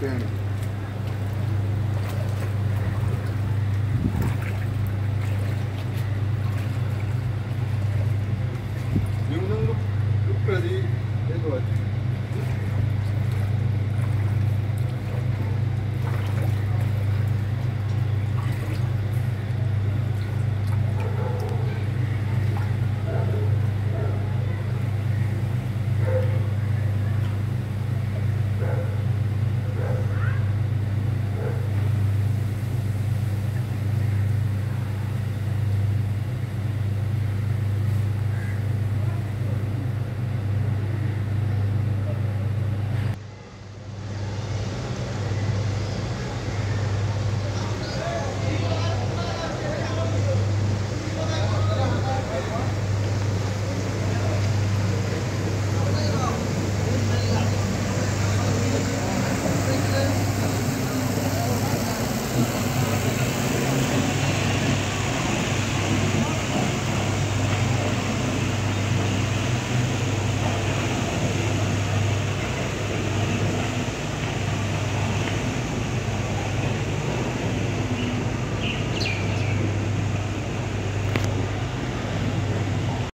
对。